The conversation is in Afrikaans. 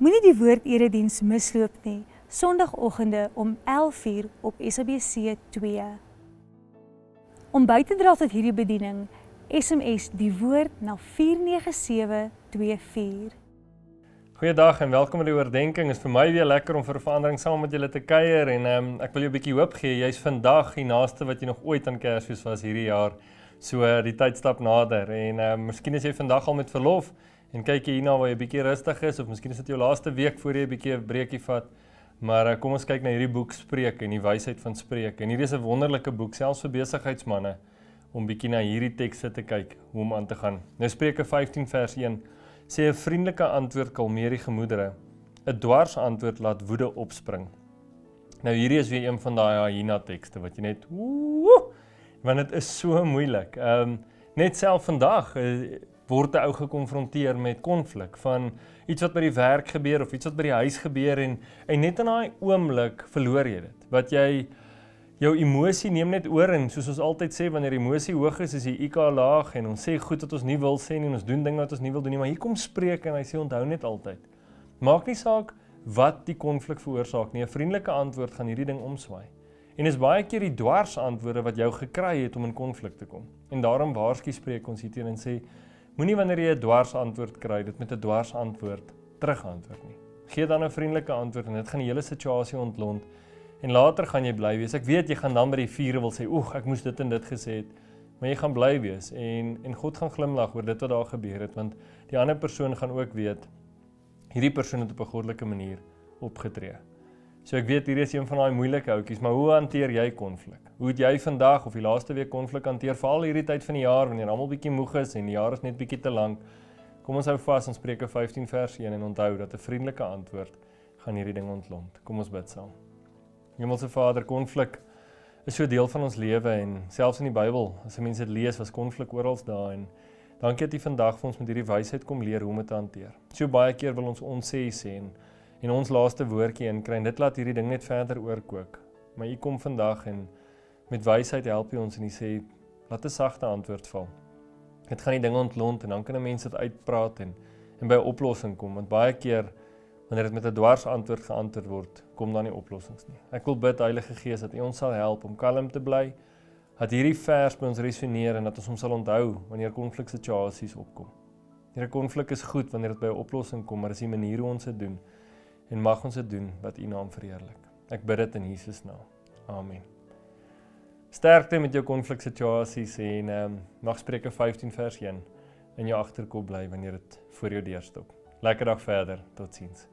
Moenie die woord erediens misloop nie. Sondagoggende om 11:00 op SABC 2. Om by te dra tot hierdie bediening, SMS die woord na 49724. Goeiedag en welkom by die oordeenking. Dit is vir my weer lekker om vir verandering saam met julle te kuier en um, ek wil jou 'n bietjie hoop gee. Jy's vandag die naaste wat jy nog ooit aan Kersfees was hierdie jaar. So die tyd stap nader en um, miskien is jy vandag al met verlof en kyk jy hierna waar jy bietjie rustig is of miskien is dit jou laaste week voor jy 'n bietjie 'n breekie vat. Maar uh, kom ons kyk na hierdie boek Spreuke en die wysheid van Spreuke. En hierdie is 'n wonderlike boek selfs vir besigheidsmense om bietjie na hierdie tekste te kyk hoe om aan te gaan. Nou Spreuke 15 vers 1 sê 'n vriendelike antwoord kalmeer die gemoedere. 'n Dwars antwoord laat woede opspring. Nou hierdie is weer een van daai hyena tekste wat jy net woe, want dit is so moeilik. Ehm um, net self vandag uh, word 'n ou gekonfronteer met konflik van iets wat by die werk gebeur of iets wat by die huis gebeur en en net in daai oomblik verloor jy dit. Wat jy jou emosie neem net oor en soos ons altyd sê wanneer emosie hoog is, is die IQ laag en ons sê goed wat ons nie wil sê nie en ons doen dinge wat ons nie wil doen nie, maar hier kom spreek en hy sê onthou net altyd. Maak nie saak wat die konflik veroorsaak nie, 'n vriendelike antwoord gaan hierdie ding omswaai. En is baie keer die dwars antwoorde wat jou gekry het om in konflik te kom. En daarom waarsku spreek ons hier teen en sê moenie wanneer jy 'n dwars antwoord kry, dit met 'n dwars antwoord terugantwoord nie. Gee dan 'n vriendelike antwoord en dit gaan die hele situasie ontlont En later gaan jy bly wees. Ek weet jy gaan dan by die vuur wil sê, "Oeg, ek moes dit en dit gesê het." Maar jy gaan bly wees en en God gaan glimlag oor dit wat daar gebeur het want die ander persoon gaan ook weet hierdie persoon het op 'n goddelike manier opgetree. So ek weet hierdie is een van daai moeilike houtjies, maar hoe hanteer jy konflik? Hoe het jy vandag of die laaste week konflik hanteer veral hierdie tyd van die jaar wanneer almal bietjie moeg is en die jaar is net bietjie te lank? Kom ons hou vas in Spreuke 15 vers 1 en onthou dat 'n vriendelike antwoord gaan hierdie ding ontlont. Kom ons bid saam. Hemelse Vader, konflik is so deel van ons lewe en selfs in die Bybel, as jy mense dit lees, was konflik oral daar en dankie dat jy vandag vir ons met hierdie wysheid kom leer hoe om dit te hanteer. So baie keer wil ons ons sê sê en en ons laaste woordjie inkry en dit laat hierdie ding net verder oorkook. Maar u kom vandag en met wysheid help jy ons en jy sê laat 'n sagte antwoord val. Dit gaan die dinge ontlont en dan kan 'n mens dit uitpraat en en by 'n oplossing kom want baie keer wanneer dit met 'n dwars antwoord geantwoord word, kom dan nie oplossings nie. Ek wil bid Heilige Gees dat U ons sal help om kalm te bly, dat hierdie vers by ons resoneer en dat ons hom sal onthou wanneer konfliksituasies opkom. Hierdie konflik is goed wanneer dit by 'n oplossing kom, maar dis die manier hoe ons dit doen en mag ons dit doen wat U naam verheerlik. Ek bid dit in Jesus naam. Amen. Sterkte met jou konfliksituasies en ehm um, mag Spreuke 15 vers 1 in jou agterkop bly wanneer dit voor jou deurstop. Lekker dag verder. Totsiens.